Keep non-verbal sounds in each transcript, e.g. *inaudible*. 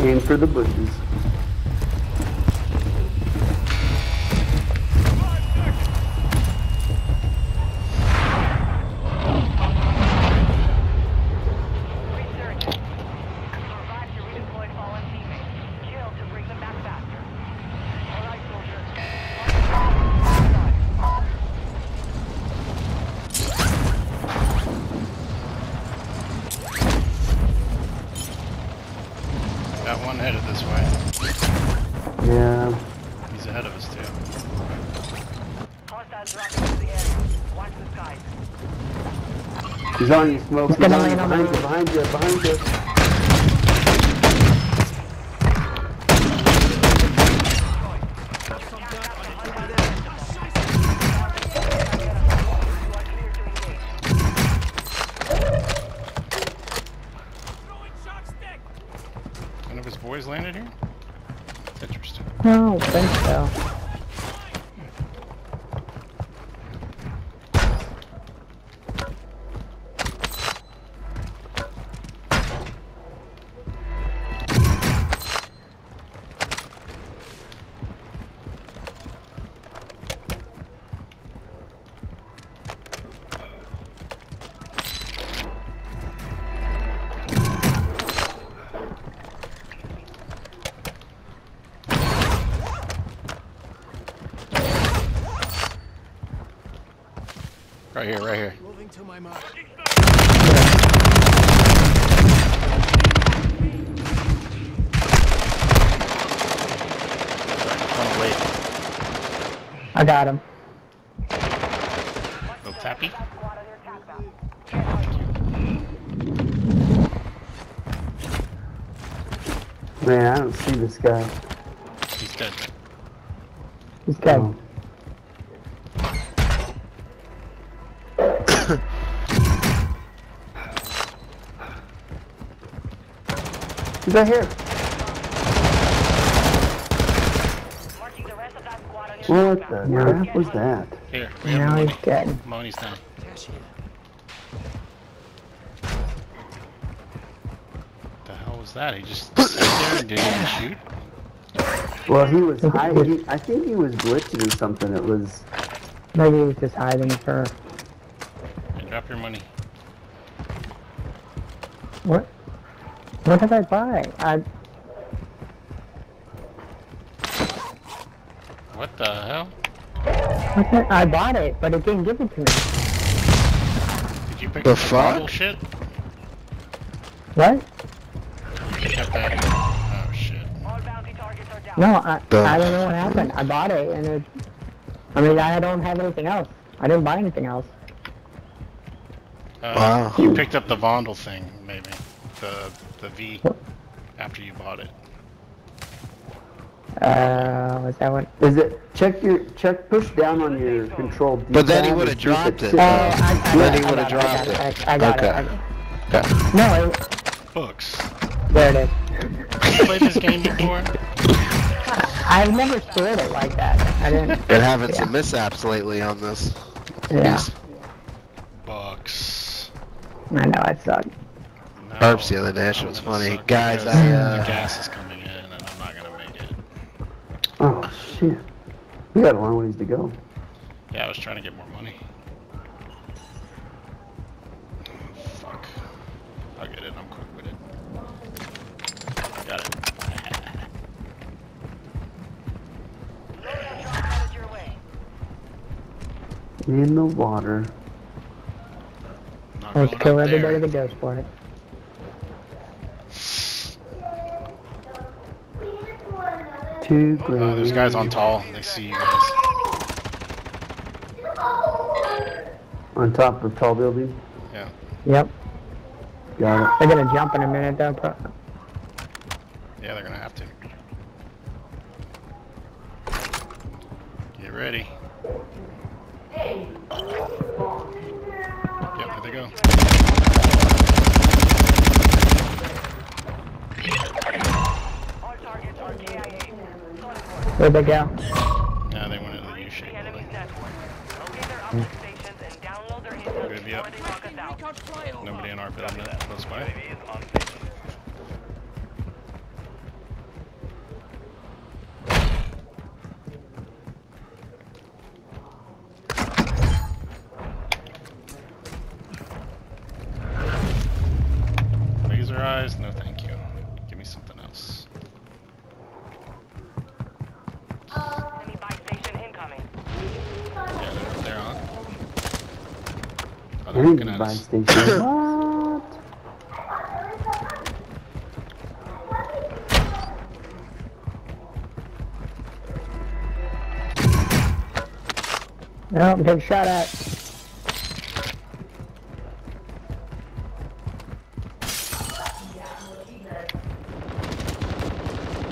Aim for the bushes. He's on you, Smoke. He's on you, behind you, behind you, behind you. Here, right here. Moving to my mark. I got him. Little tappy. Squad on your attack map. Man, I don't see this guy. He's dead. He's dead. Oh. He's right here. Marking the rest of that squad on your What the crap was that? Here, we have Now he's dead. Money's down. What the hell was that? He just sat there and didn't even *coughs* shoot? Well, he was hiding. I think he was glitching or something. It was. Maybe he was just hiding for Hey, drop your money. what? What did I buy? I What the hell? what the, I bought it, but it didn't give it to me. Did you pick The up fuck? bullshit? What? You picked up that. Oh shit. All bounty targets are down. No, I The- I don't know what happened. I bought it and it. I mean, I don't have anything else. I didn't buy anything else. Uh, Wow. You picked up the Vondel thing, maybe. The the V after you bought it. Uh, was that what? Is it? Check your check. Push down on your control. But then he would've and see if dropped it's it. Oh, sitting. I, I, Then he I would've got I got dropped it. I, I got Okay. it. I Okay. No, it, Books. there it is. You played this game before? *laughs* I've never stored it like that. I didn't. Been having Yeah. some mishaps lately on this. Yeah, piece. Bucks. I know it sucked. No, Burps the other day, that that was funny. suck Guys, I, uh, The gas is coming in and I'm not gonna make it. Oh shit. We got a long ways to go. Yeah, I was trying to get more money. Fuck. I'll get it, I'm quick with it. Got it. Loadout drop headed your way. In the water. Let's going kill everybody there. that goes for it. Two Uh, there's guys on tall. They see you guys. On top of tall building. Yeah. Yep. Got it. They're gonna jump in a minute though. Pro- Yeah, they're gonna have to. Get ready. Yep, there they go. Where'd they go? Now they went into the U-shape The enemy's building. network. Locate their uplink looking Energy at buy us. station. *coughs* what? Oh, no, I'm taking a shot at.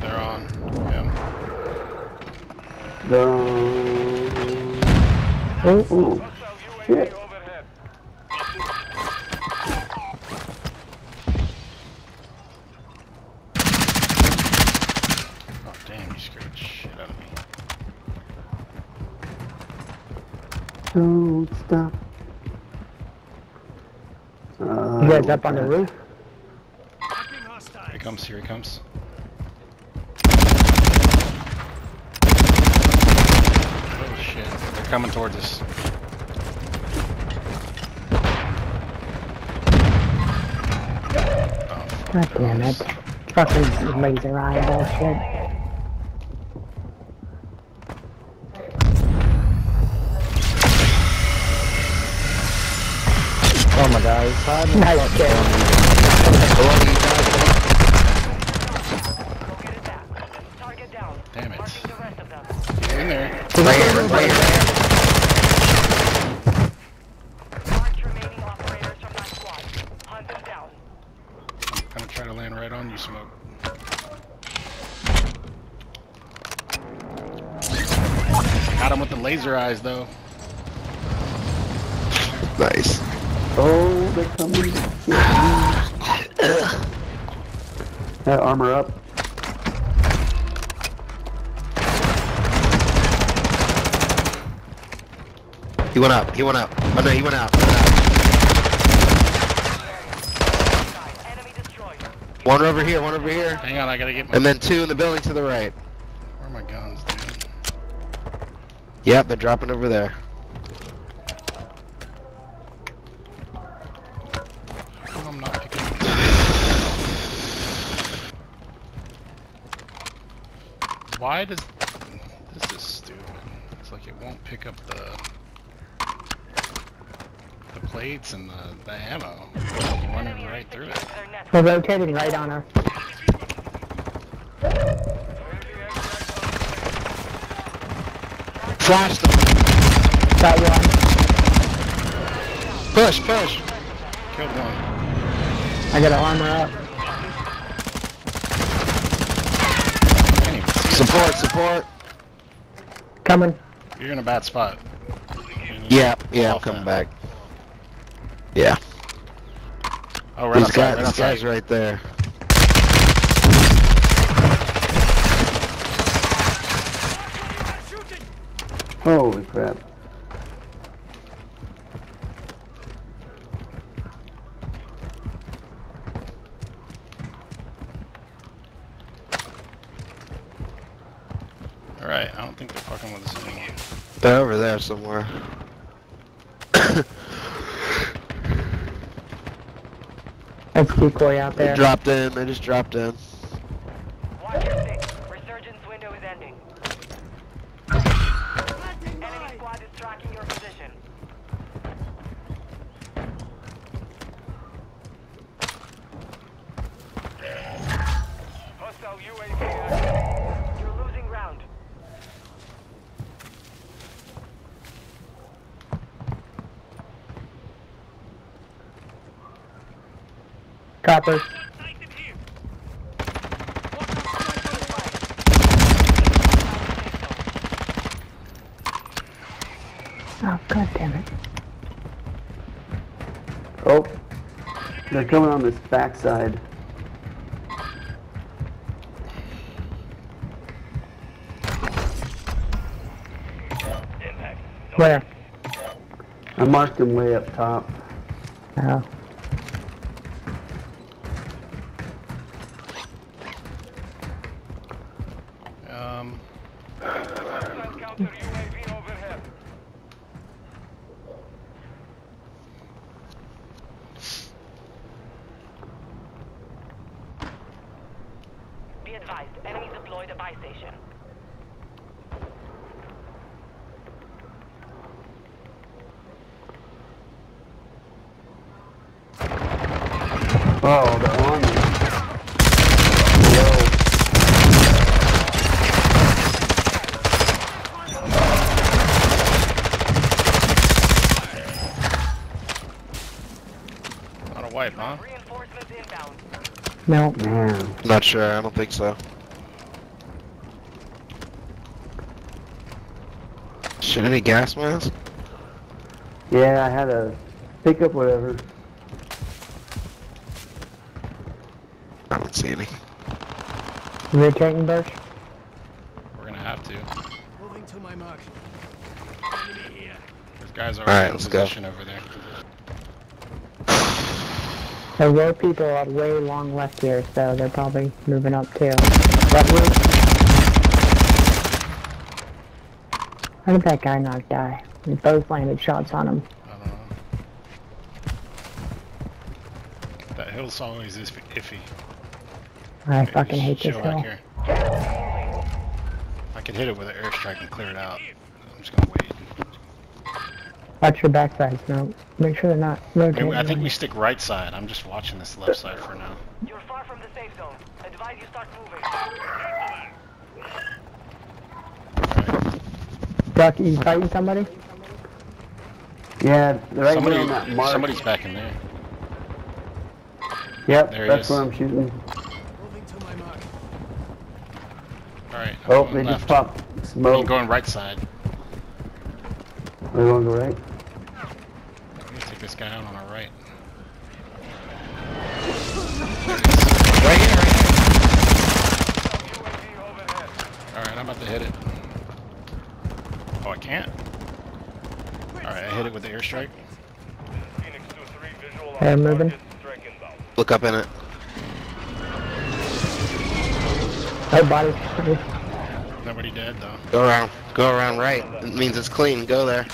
They're on. Yeah. The... Ooh, Ooh, shit. Don't stop. Uh, you guys up on the roof? Here he comes, here he comes. Oh shit, they're coming towards us. Oh. God damn it. Fucking laser eye bullshit. Right here. March remaining operators from that squad. Hunt them down. I'm gonna try to land right on you, Smoke. Got him with the laser eyes, though. That armor up. He went up. He went up. Oh no, he went out. He went out. Side. Enemy destroyed. One over here. One over here. Hang on, I gotta get my. And then two in the building to the right. Where are my guns, dude? Yep, they're dropping over there. Why does this is stupid? It's like it won't pick up the the plates and the, the ammo. You're running right through it. We're rotating right on her. Flash them. Got one. Push, push. Killed one. I got an armor up. Support, support. Coming. You're in a bad spot. Yeah, yeah, I'm Off coming back. Yeah. Oh, right These outside, guys, right this outside. guy's right there. Holy crap. Alright, I don't think they're fucking with us anymore. They're over there somewhere. That's decoy out there. They dropped in. They just dropped in. Copper. Oh, god damn it. Oh, they're coming on this backside. Where? I marked them way up top. Oh. Um, No. Man. Not sure. I don't think so. Shit, any gas masks? Yeah, I had a pickup whatever. I don't see any. Rotating bush. We're gonna have to. Moving to my mark. There's guys Alright, already in let's go. over there. There were people up way long left here, so they're probably moving up too. That roof. How did that guy not die? We both landed shots on him. I don't know. That hill's always is iffy. I Maybe fucking hate this hill. here. I could hit it with an airstrike and clear it out. I'm just gonna wait. Watch your backside, no. Make sure they're not I, rotating. mean, I think we stick right side. I'm just watching this left side for now. You're far from the safe zone. Advise you start moving. Duck, you fighting somebody? Yeah, right Somebody, here on that mark. somebody's back in there. Yep, There that's is. where I'm shooting. Moving to my mark. All right. Oh, going they left. just popped I'm going right side. We're going to go right. Let me take this guy out on our right. Right here, right here. All right, I'm about to hit it. Oh, I can't. All right, I hit it with the airstrike. They're moving. Look up in it. Oh, body. Nobody dead though. Go around. Go around right. It means it's clean. Go there.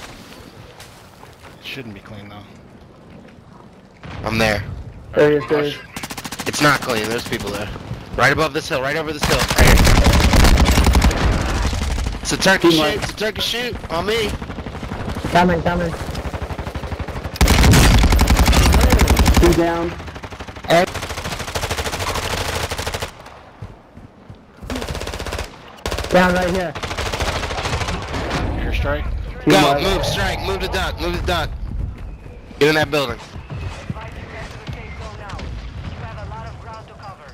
It shouldn't be clean though. I'm there. There he is, there he is. It's not clean. There's people there. Right above this hill. Right over this hill. Right here. It's a turkey Two shoot. marks. It's a turkey shoot on me. Coming, coming. Two down. Down right here. Airstrike. Two Go. Move. Strike. Move the duck. Move the duck. Get in that building. Advise you get to the safe zone now. You have a lot of ground to cover.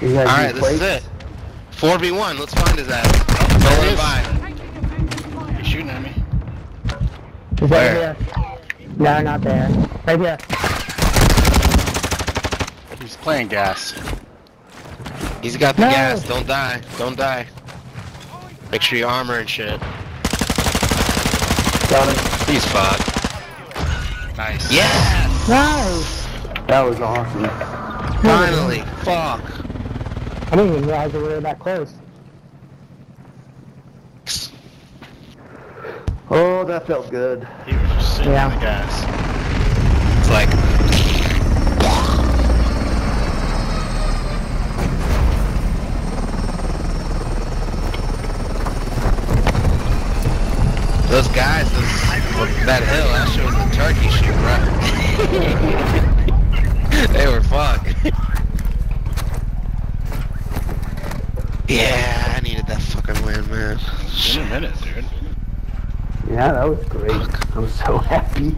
You guys All need right. This is it. 4v1. Let's find his ass. Don't There let is. by. You're shooting at me. He's Where? right here. No, not there. Right here. He's playing gas. He's got the No. gas. Don't die. Don't die. Make sure you armor and shit. Got him. He's fucked. Nice. Yes! Nice! That was awesome. Finally. Fuck. I didn't even realize we were that close. Oh, that felt good. He was just sitting Yeah. on the gas. It's like. That hill, that shows the turkey shoot, bro. *laughs* they were fucked. yeah, I needed that fucking win, man. It's been a minute, dude. Yeah, that was great. I'm so happy.